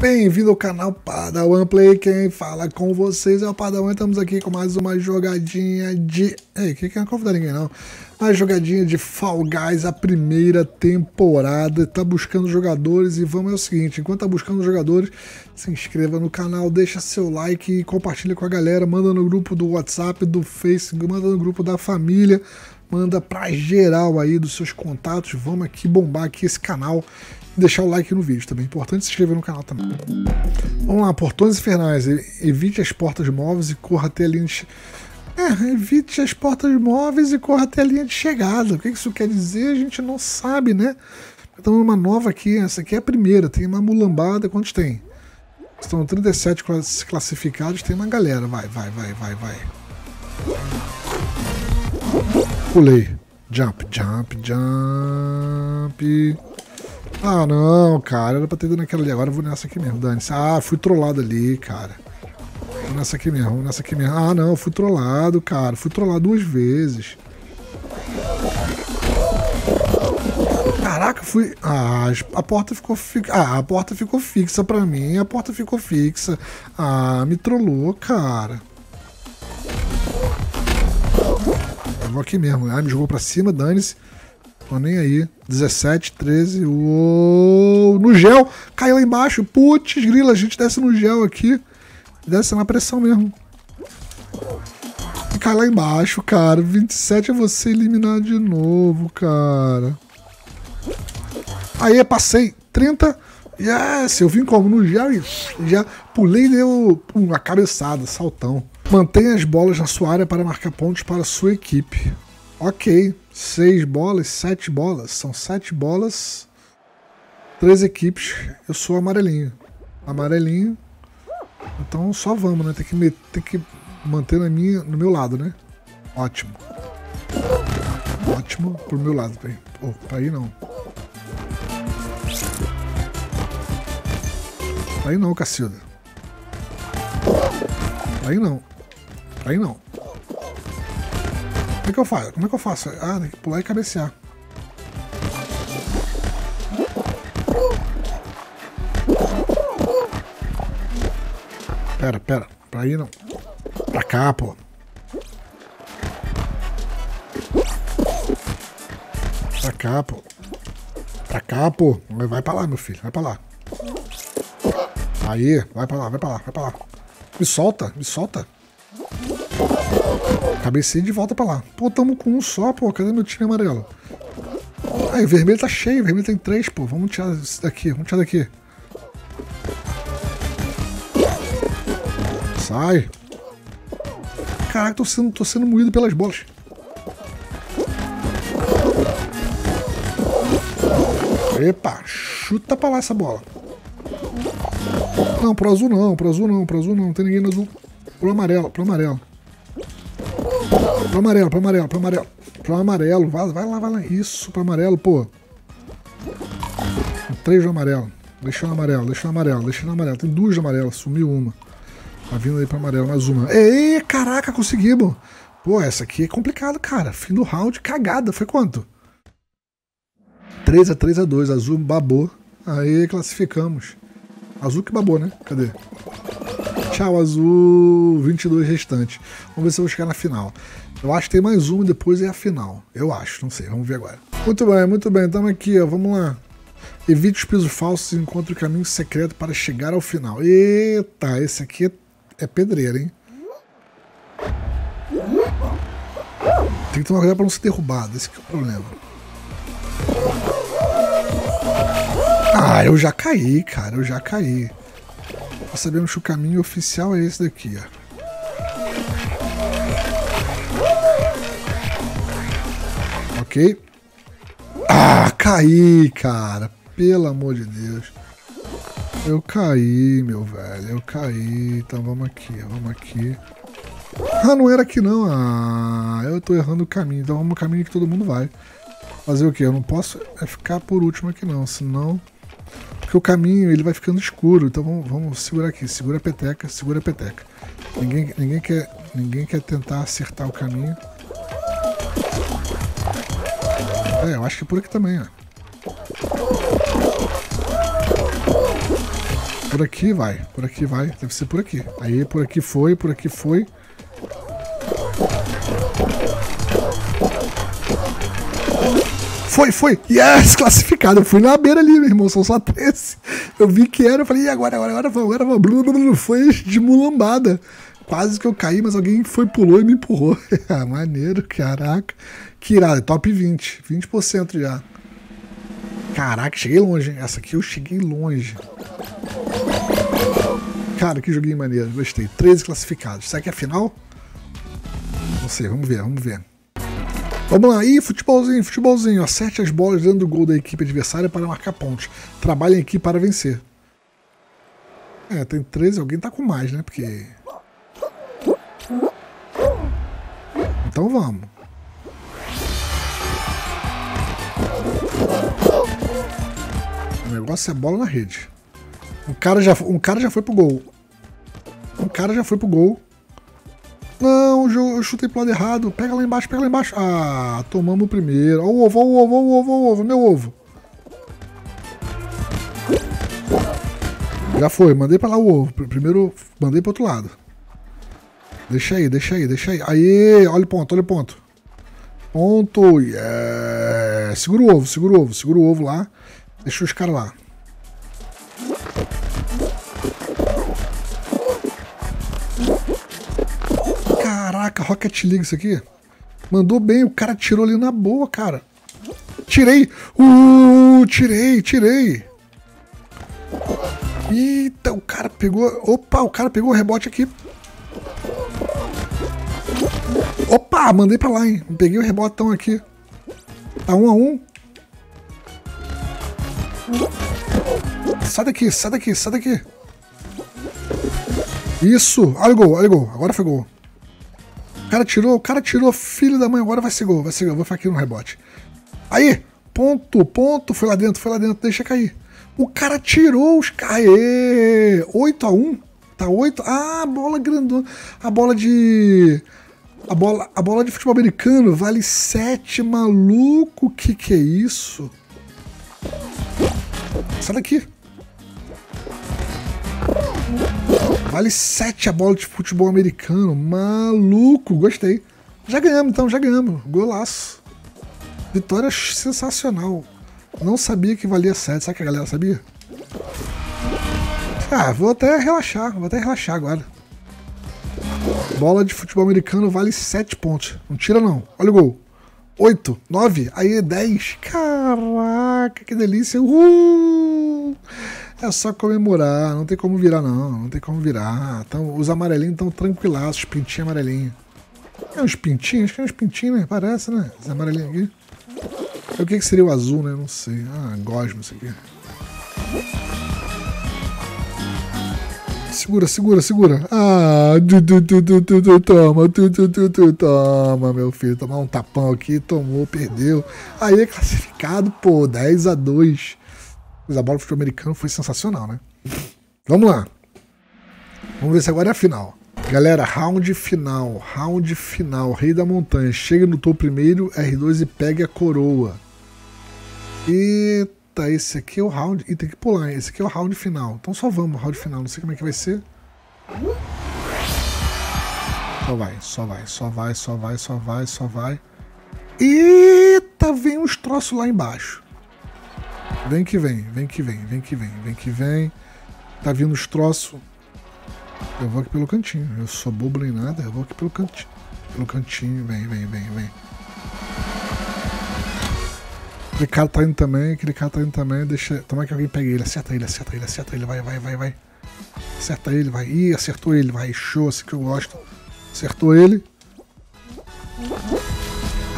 Bem-vindo ao canal Padawan Play, quem fala com vocês é o Padawan, estamos aqui com mais uma jogadinha de... Ei, que que não convidar ninguém não. Mais jogadinha de Fall Guys, a primeira temporada, tá buscando jogadores e vamos é o seguinte, enquanto tá buscando jogadores, se inscreva no canal, deixa seu like e compartilha com a galera, manda no grupo do WhatsApp, do Facebook, manda no grupo da família, manda pra geral aí dos seus contatos, vamos aqui bombar aqui esse canal deixar o like no vídeo também. Importante se inscrever no canal também. Vamos lá, portões infernais. Evite as portas móveis e corra até a linha de... É, evite as portas móveis e corra até a linha de chegada. O que isso quer dizer a gente não sabe, né? Então uma nova aqui, essa aqui é a primeira. Tem uma mulambada, quantos tem? Estão 37 classificados, tem uma galera. Vai, vai, vai, vai, vai. Pulei. Jump, jump, jump. Ah, não, cara. Era pra ter ido naquela ali. Agora eu vou nessa aqui mesmo, dane-se. Ah, fui trollado ali, cara. Vou nessa aqui mesmo, vou nessa aqui mesmo. Ah, não, fui trollado, cara. Fui trollado duas vezes. Caraca, fui. Ah, a porta ficou fixa. Ah, a porta ficou fixa pra mim. A porta ficou fixa. Ah, me trollou, cara. Vou aqui mesmo. Ah, me jogou pra cima, dane-se. Tô nem aí. 17, 13. Uou! No gel! Caiu lá embaixo. Putz, grila, a gente desce no gel aqui. Desce na pressão mesmo. E cai lá embaixo, cara. 27 é você eliminar de novo, cara. Aí, passei. 30. Yes! Eu vim como no gel e já pulei e deu uma cabeçada, saltão. Mantenha as bolas na sua área para marcar pontos para sua equipe. Ok, seis bolas, sete bolas. São sete bolas, três equipes. Eu sou amarelinho. Amarelinho. Então só vamos, né? Tem que, tem que manter na minha, no meu lado, né? Ótimo. Ótimo pro meu lado. Pra, oh, pra aí não. Pra aí não, Cacilda. Pra aí não. Aí não. Como é que eu faço? Como é que eu faço? Ah, tem que pular e cabecear. Pera, pera. Pra aí não. Pra cá, pô. Pra cá, pô. Pra cá, pô. Vai pra lá, meu filho. Vai pra lá. Aí, vai pra lá, vai pra lá, vai pra lá. Me solta, me solta. Cabecei de volta pra lá. Pô, tamo com um só, pô. Cadê meu time amarelo? Aí, o vermelho tá cheio. O vermelho tem três, pô. Vamos tirar isso daqui. Vamos tirar daqui. Sai. Caraca, tô sendo, tô sendo moído pelas bolas. Epa, chuta pra lá essa bola. Não, pro azul não, pro azul não, pro azul não. Não tem ninguém no azul. Pro amarelo, pro amarelo. Pro amarelo, pro amarelo, pro amarelo. Pro amarelo, vai, vai lá, vai lá. Isso, pro amarelo, pô. Três de amarelo. Deixa no amarelo, deixa no amarelo, deixa no amarelo. Tem duas de amarelo, sumiu uma. Tá vindo aí pro amarelo, mais uma. Ei, caraca, conseguimos. Pô, essa aqui é complicado, cara. Fim do round, cagada. Foi quanto? 3 a 3 a 2 Azul babou. Aí classificamos. Azul que babou, né? Cadê? Tchau, azul. 22 restantes. Vamos ver se eu vou chegar na final. Eu acho que tem mais uma e depois é a final. Eu acho, não sei. Vamos ver agora. Muito bem, muito bem. Estamos aqui, ó. Vamos lá. Evite os pisos falsos e encontre o caminho secreto para chegar ao final. Eita, esse aqui é, é pedreiro, hein? Tem que tomar cuidado para não ser derrubado. Esse é o problema. Ah, eu já caí, cara. Eu já caí. Sabemos que o caminho oficial é esse daqui, ó. Ok. Ah, caí, cara. Pelo amor de Deus. Eu caí, meu velho. Eu caí. Então vamos aqui, vamos aqui. Ah, não era aqui não. Ah, eu tô errando o caminho. Então vamos no caminho que todo mundo vai. Fazer o quê? Eu não posso é ficar por último aqui não, senão porque o caminho ele vai ficando escuro. Então vamos, vamos segurar aqui. Segura a peteca, segura a peteca. Ninguém, ninguém, quer, ninguém quer tentar acertar o caminho. É, eu acho que é por aqui também, ó. por aqui vai. Por aqui vai. Deve ser por aqui. Aí, por aqui foi, por aqui foi. Foi, foi. Yes, classificado. Eu fui na beira ali, meu irmão. São só 13. Eu vi que era. Eu falei, e agora, agora, agora, agora, agora. Foi de mulambada. Quase que eu caí, mas alguém foi, pulou e me empurrou. Ah, maneiro, caraca. Que irado. Top 20. 20% já. Caraca, cheguei longe. Essa aqui eu cheguei longe. Cara, que joguinho maneiro. Gostei. 13 classificados. Será que é a final? Não sei, vamos ver, vamos ver. Vamos lá, Ih, futebolzinho, futebolzinho. Acerte as bolas dentro do gol da equipe adversária para marcar pontos. Trabalhem aqui para vencer. É, tem 13, alguém tá com mais, né? Porque. Então vamos. O negócio é bola na rede. Um cara já, um cara já foi pro gol. Um cara já foi pro gol. Não, eu chutei pro lado errado. Pega lá embaixo, pega lá embaixo. Ah, tomamos o primeiro. Ó o ovo, ó o ovo, ó o ovo, o ovo, meu ovo. Já foi, mandei pra lá o ovo. Primeiro, mandei pro outro lado. Deixa aí, deixa aí, deixa aí. Aí, olha o ponto, olha o ponto. Ponto, yeah. Segura o ovo, segura o ovo, segura o ovo lá. Deixa os caras lá. Caraca, Rocket League isso aqui. Mandou bem, o cara tirou ali na boa, cara. Tirei! Uh, tirei, tirei. Eita, o cara pegou... Opa, o cara pegou o rebote aqui. Opa, mandei pra lá, hein. Peguei o rebotão aqui. Tá um a um. Sai daqui, sai daqui, sai daqui. Isso, olha o gol, olha o gol. Agora foi gol. O cara tirou, o cara tirou, filho da mãe, agora vai ser gol, vai ser gol, vou ficar aqui no rebote. Aí, ponto, ponto, foi lá dentro, foi lá dentro, deixa cair. O cara tirou os caras. 8 a 1 Tá 8. Ah, bola grandona. A bola de. A bola, a bola de futebol americano vale 7, maluco. Que que é isso? Sai daqui. Vale 7 a bola de futebol americano. Maluco, gostei. Já ganhamos então, já ganhamos. Golaço. Vitória sensacional. Não sabia que valia 7. Sabe que a galera sabia? Ah, vou até relaxar. Vou até relaxar agora. Bola de futebol americano vale 7 pontos. Não tira não. Olha o gol. 8, 9, aí 10. Caraca, que delícia. Uhul! É só comemorar, não tem como virar não, não tem como virar. Então, os amarelinhos estão tranquilaços, pintinhos amarelinhos. É uns pintinhos? Acho que é uns pintinhos, né? Parece, né? Os amarelinhos aqui. O que, que seria o azul, né? Não sei. Ah, gosmo isso aqui. Segura, segura, segura. Ah, tu, tu, tu, tu, tu, tu, toma, tu, tu, tu, tu, toma, meu filho. Tomar um tapão aqui, tomou, perdeu. Aí é classificado, pô, 10 a 2 Mas a bola do futebol americano foi sensacional, né? Vamos lá. Vamos ver se agora é a final. Galera, round final, round final, Rei da Montanha. Chega no topo primeiro, R2 e pega a coroa. Eita, esse aqui é o round. E tem que pular, esse aqui é o round final. Então só vamos, round final. Não sei como é que vai ser. Só vai, só vai, só vai, só vai, só vai, só vai. Eita, vem uns troços lá embaixo. Vem que vem, vem que vem, vem que vem, vem que vem. Tá vindo os troços. Eu vou aqui pelo cantinho. Eu sou bobo nem nada. Eu vou aqui pelo cantinho. Pelo cantinho. Vem, vem, vem, vem. Aquele cara tá indo também. Aquele cara tá indo também. Deixa. Tomara que alguém pegue ele. Acerta ele, acerta ele, acerta ele. Vai, vai, vai, vai. Acerta ele, vai. Ih, acertou ele. Vai. Show, assim que eu gosto. Acertou ele.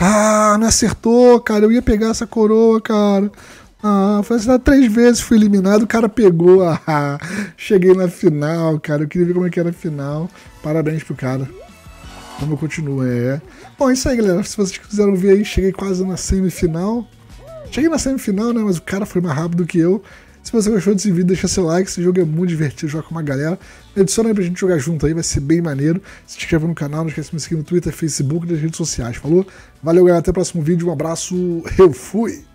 Ah, não acertou, cara. Eu ia pegar essa coroa, cara. Ah, foi assinar três vezes, fui eliminado, o cara pegou. Ah, cheguei na final, cara. Eu queria ver como é que era a final. Parabéns pro cara. Como continua, é. Bom, é isso aí, galera. Se vocês quiseram ver aí, cheguei quase na semifinal. Cheguei na semifinal, né? Mas o cara foi mais rápido que eu. Se você gostou desse vídeo, deixa seu like. Esse jogo é muito divertido, joga com uma galera. Adiciona aí pra gente jogar junto aí, vai ser bem maneiro. Se inscreva no canal, não esqueça de me seguir no Twitter, Facebook e nas redes sociais. Falou? Valeu, galera. Até o próximo vídeo. Um abraço. Eu fui!